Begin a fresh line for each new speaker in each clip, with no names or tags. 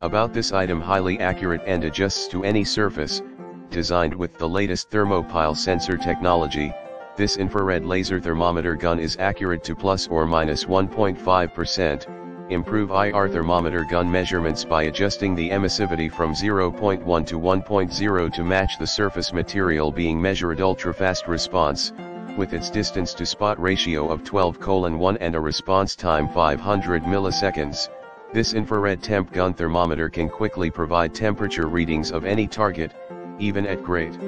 About this item highly accurate and adjusts to any surface, designed with the latest thermopile sensor technology, this infrared laser thermometer gun is accurate to plus or minus 1.5%, improve IR thermometer gun measurements by adjusting the emissivity from 0.1 to 1.0 to match the surface material being measured ultra-fast response, with its distance to spot ratio of 12 colon 1 and a response time 500 milliseconds, this infrared temp gun thermometer can quickly provide temperature readings of any target, even at great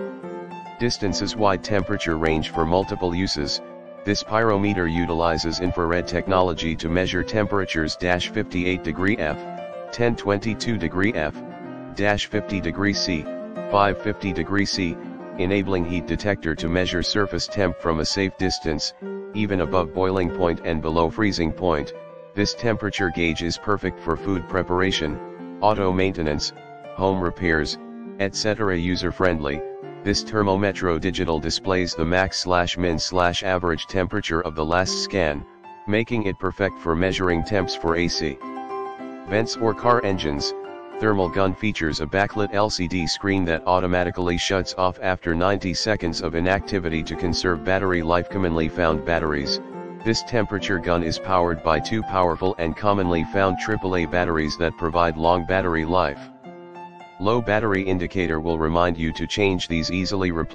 distances wide temperature range for multiple uses, this pyrometer utilizes infrared technology to measure temperatures 58 degree F, 1022 degree F, 50 degree C, 550 degree C, enabling heat detector to measure surface temp from a safe distance, even above boiling point and below freezing point. This temperature gauge is perfect for food preparation, auto maintenance, home repairs, etc. user friendly. This Thermometro digital displays the max slash min slash average temperature of the last scan, making it perfect for measuring temps for AC. Vents or car engines, thermal gun features a backlit LCD screen that automatically shuts off after 90 seconds of inactivity to conserve battery life commonly found batteries. This temperature gun is powered by two powerful and commonly found AAA batteries that provide long battery life. Low battery indicator will remind you to change these easily replaceable